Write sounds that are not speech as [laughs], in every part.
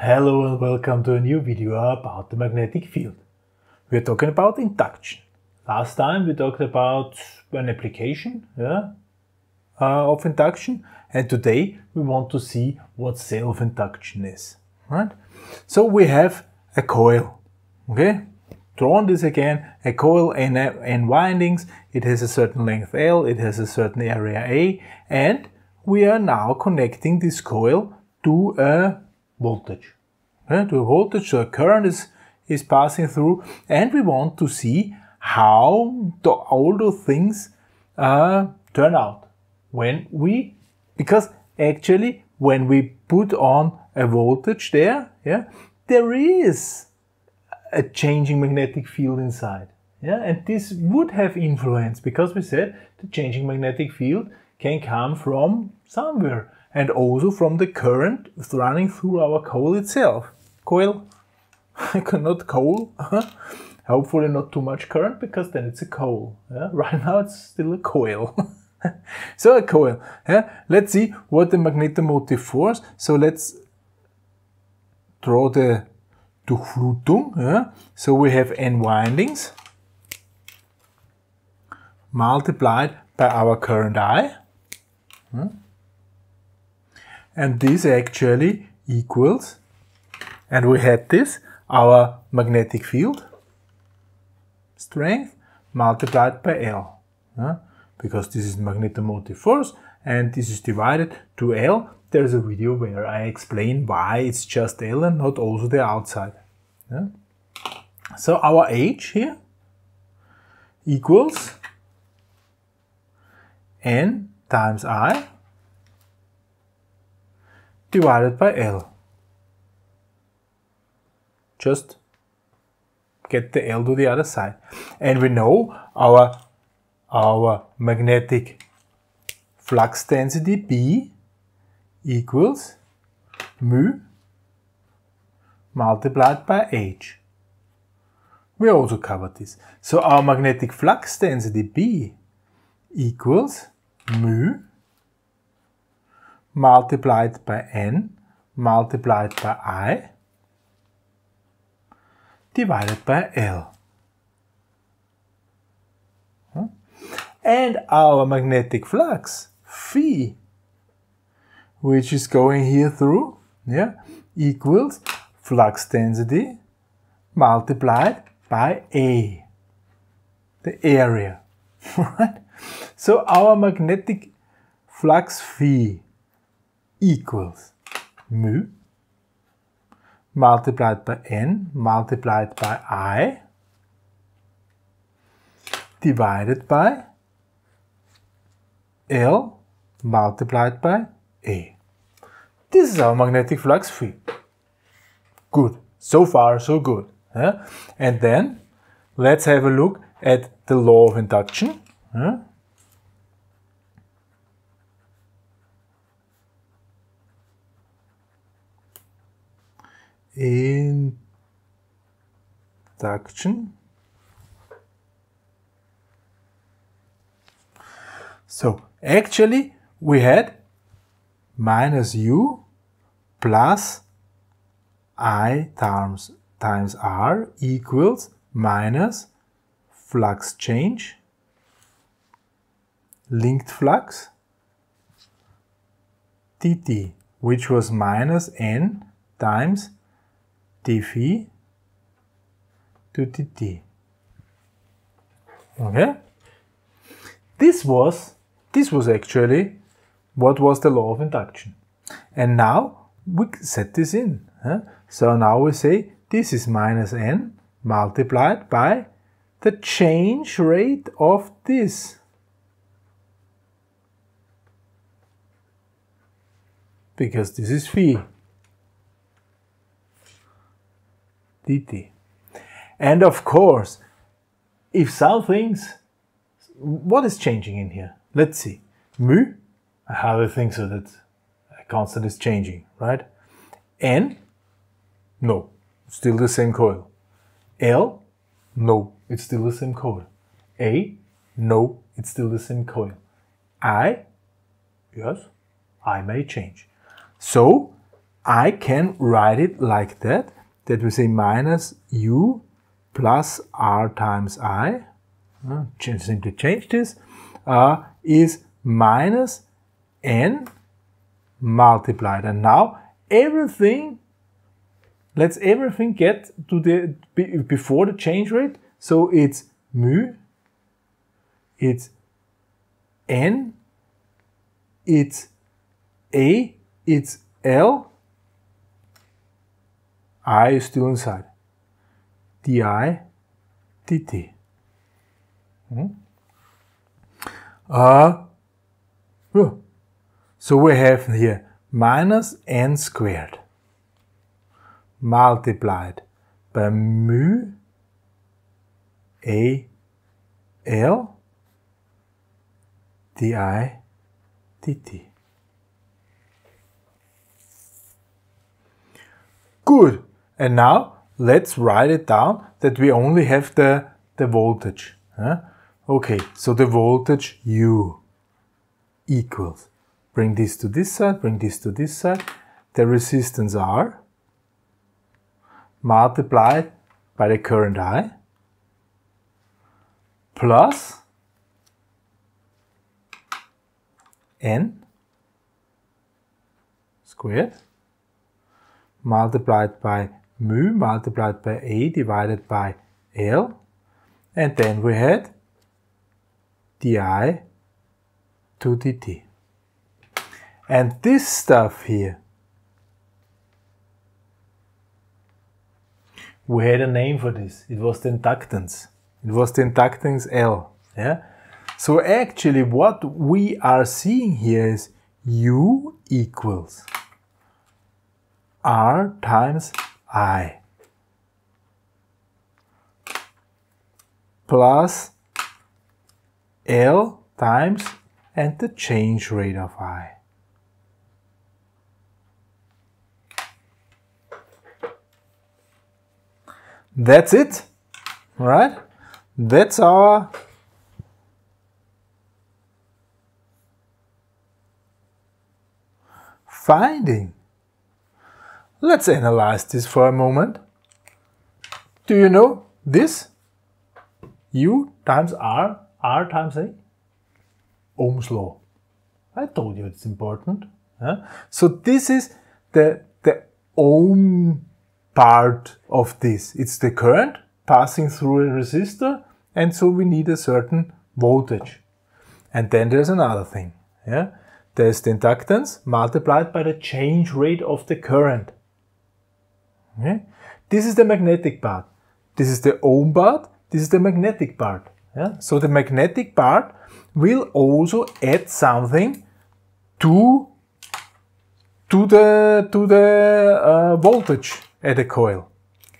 Hello and welcome to a new video about the magnetic field. We're talking about induction. Last time we talked about an application yeah, uh, of induction and today we want to see what self-induction is. Right? So we have a coil. Okay? Drawn this again, a coil and, n windings, it has a certain length L, it has a certain area A and we are now connecting this coil to a voltage. Yeah, a voltage, so a current is, is passing through, and we want to see how the, all those things uh, turn out when we, because actually when we put on a voltage there, yeah, there is a changing magnetic field inside. Yeah, and this would have influence because we said the changing magnetic field can come from somewhere and also from the current running through our coil itself. Coil, [laughs] not coal. [laughs] Hopefully not too much current because then it's a coil. Yeah? [laughs] Right now it's still a coil. so a coil. Yeah? Let's see what the magnetomotive force. So let's draw the Durchflutung. Yeah? So we have n windings multiplied by our current I. Hmm? And this actually equals, and we had this, our magnetic field strength multiplied by L. Because this is magnetomotive force and this is divided to L. There's a video where I explain why it's just L and not also the outside. Yeah? So our H here equals N times I divided by L. Just get the L to the other side. And we know our, our magnetic flux density B equals mu multiplied by H. We also covered this. So our magnetic flux density B equals mu multiplied by n multiplied by I divided by L. And our magnetic flux, phi, which is going here through, yeah, equals flux density multiplied by A, the area? [laughs] So our magnetic flux phi equals mu multiplied by n multiplied by i divided by L multiplied by A. This is our magnetic flux phi. Good. So far, so good. And then let's have a look at the law of induction. Induction. So actually we had minus u plus I times, times R equals minus flux change, linked flux, dt, which was minus n times dphi to dt. Okay? This was, this was actually what was the law of induction. And now we set this in. Huh? So now we say this is minus n multiplied by the change rate of this. Because this is phi. Dt. And of course, if some things, what is changing in here? Let's see. Mu, I hardly think so that a constant is changing, right? N, no, still the same coil. L, no, it's still the same coil. A, no, it's still the same coil. I, yes, I may change. So I can write it like that, that we say minus u plus r times i, uh, simply change this, uh, is minus n multiplied. And now everything, let's everything get to the, before the change rate. So it's mu, it's n, it's a, it's l, i is still inside, di, dt. Hmm? Uh, so we have here minus n squared multiplied by mu a l di dt. Good. And now let's write it down that we only have the, the voltage. Huh? Okay, so the voltage U equals. Bring this to this side, bring this to this side. The resistance R multiplied by the current I plus N squared multiplied by mu multiplied by A divided by L and then we had di to dt. And this stuff here, we had a name for this. It was the inductance. It was the inductance L. Yeah. So actually what we are seeing here is U equals R times I plus L times and the change rate of I. That's it, right? That's our finding. Let's analyze this for a moment. Do you know this? U times R, R times A? Ohm's law. I told you it's important. So this is the, the ohm part of this. It's the current passing through a resistor and so we need a certain voltage. And then there's another thing. Yeah? There's the inductance multiplied by the change rate of the current. Okay? This is the magnetic part. This is the ohm part. This is the magnetic part. Yeah? So the magnetic part will also add something to to the to the uh, voltage at the coil,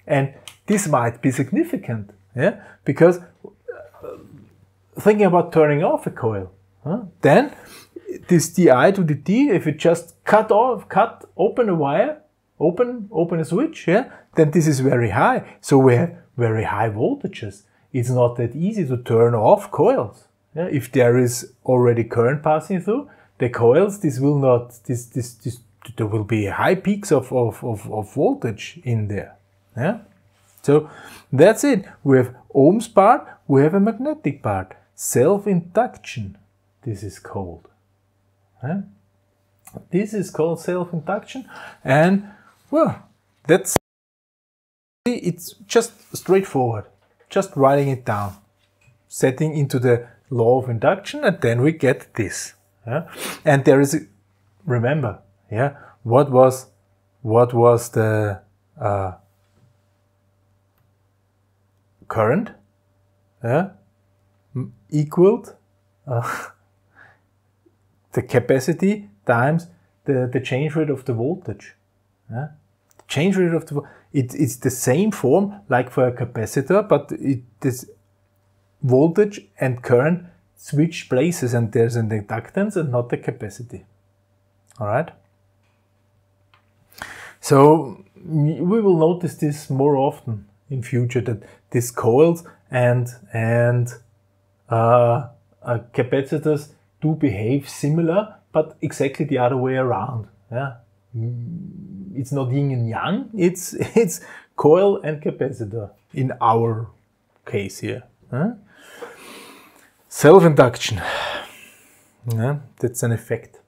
and this might be significant. Yeah, because uh, thinking about turning off a coil, huh? then this di to the d, if you just cut off, cut open a wire, open open a switch, yeah, then this is very high. So we have very high voltages. It's not that easy to turn off coils. Yeah? If there is already current passing through the coils, this will not, this, this, this, there will be high peaks of, of, of, of voltage in there. Yeah? So that's it. We have ohms part, we have a magnetic part. Self-induction, this is called. Yeah? This is called self-induction and well, that's see it's just straightforward. Just writing it down, setting into the law of induction, and then we get this. Yeah? And there is, a, remember, yeah, what was, what was the uh, current? Yeah, equaled uh, [laughs] the capacity times the, the change rate of the voltage. Yeah? Change rate of the it, it's the same form like for a capacitor, but it this voltage and current switch places and there's an inductance and not the capacity. All right. So we will notice this more often in future that these coils and and uh, uh, capacitors do behave similar, but exactly the other way around. Yeah, it's not yin and yang, it's, [laughs] it's coil and capacitor in our case here. Huh? Self-induction, yeah, that's an effect.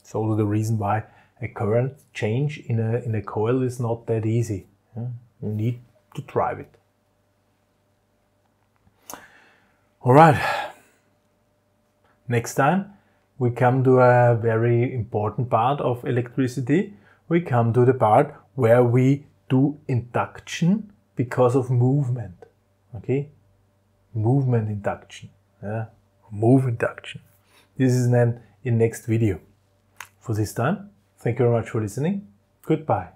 It's also the reason why a current change in a, in a coil is not that easy. Yeah? You need to drive it. All right. Next time we come to a very important part of electricity. We come to the part where we do induction because of movement. Okay? Movement induction. Yeah? Move induction. This is then in next video. For this time, thank you very much for listening. Goodbye.